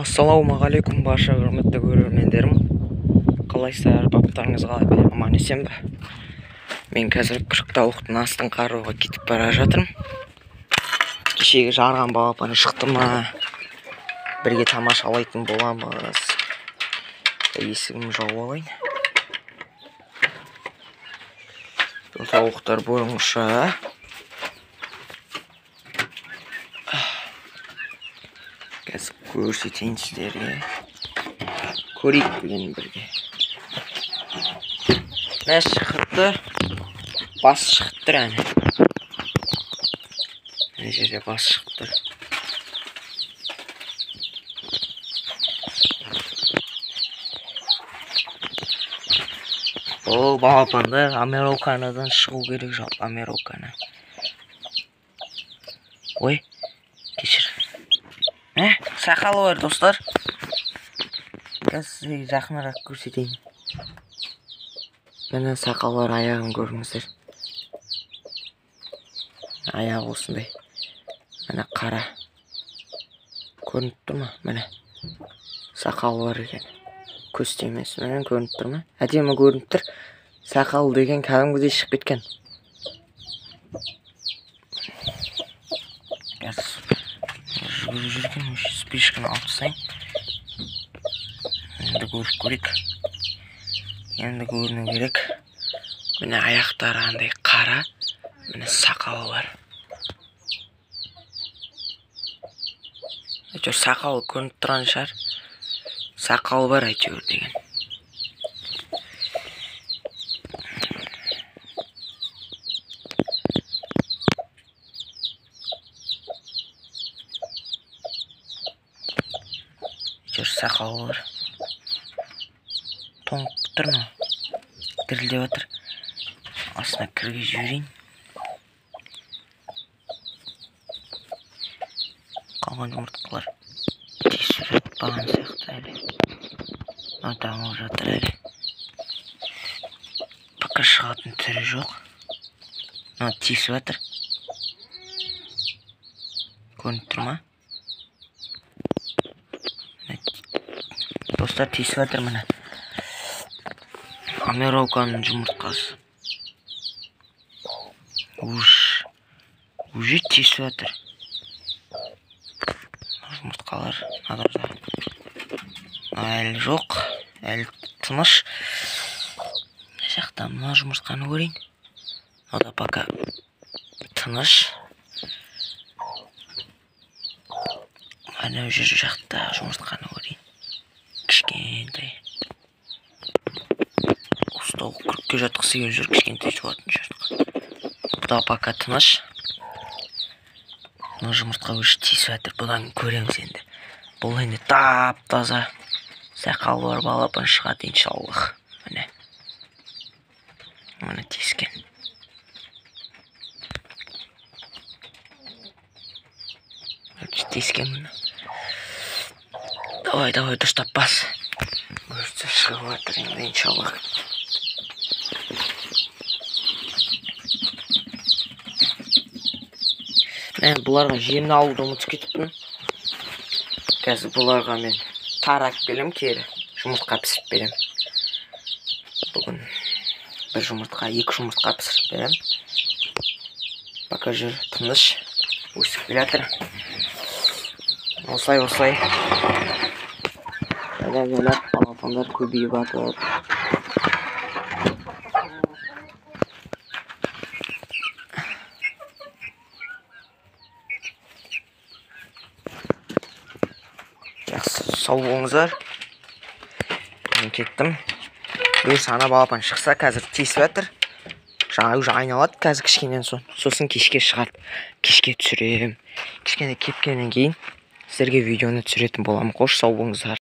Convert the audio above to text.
ассалаумағалейкум барша құрметті көрермендерім. Қалайсыздар баптарыңыз қалай бәрі аман есен бе мен қазір күріктауықтың астын қаруға кетіп бара жатырмын. Кешегі жарған балапан шықты ма? Бірге тамашалайтын боламыз есігімді жауып алайын. Тауықтар бұрынғыша қазір көрсетейін сіздерге көрейік бүгін бірге мына шықты бас шығып тұр әне мына жерде бас шығып тұр ол балапандар американадан шығу керек жалпы американа ой ә сақалы бар достар қазір сізге жақынырақ көрсетейін міне сақалы бар аяғын көріңіздер аяғы осындай міне қара көрініп тұр ма міне сақалы бар екен көз тимес міне көрініп тұр ма әдемі көрініп тұр сақалы деген кәдімгідей шығып кеткен жүгіріп жүрген спичканы алып тастайын енді көріп көрейік енді көріну керек міне аяқтары андай қара міне сақалы бар әйтеуір сақалы көрініп тұрған шығар сақалы бар әйтеуір деген әйтеуір сақалы бар. Тоңып тұр мынау. Дірілдеп жатыр астына кіргізіп жіберейін. Қалған жұмыртқалар тесіп жатпаған сияқты әлі. Мынау дамып жатыр әлі. Пока шығатын түрі жоқ. Мынау тиісіп жатыр көрініп тұр ма? Достар тиісіп жатыр міне. Американың жұмыртқасы. Уж уже тиісіп жатыр. Жұмыртқалар мынадарда әлі жоқ әлі тыныш. Мына жақта мына жұмыртқаны көрейін. Ол да пока тыныш. Анау жер жақта жұмыртқаны көрейін кішкентай тауық күрікке жатқысы келіп жүр кішкентай туатын жұмыртқа бұл да пока тыныш мына жұмыртқа уже тиісіп жатыр бұдан көреміз енді бұл енді тап таза сақалы бар балапан шығады иншаллах міне міне тиіскен тиіскен міне давай давай дұрыстап бас шығып жатыр енді иншаллах мен бұларға жемін алуды ұмытып кетіппін қазір бұларға мен тар алып келемін кері жұмыртқа пісіріп беремін бүгін бір жұмыртқа екі жұмыртқа пісіріп беремін пока жүр тыныш өсіп келе жатыр осылай осылай балапандар көбейіп жатыр жақсы сау болыңыздар мен кеттім. Бұйырса ана балапан шықса қазір тиісіп жатыр жаңа уже айналады қазір кішкенен соң. Сосын кешке шығады кешке түсіремін. Кішкене кепкеннен кейін сіздерге видеоны түсіретін боламын. Қош сау болыңыздар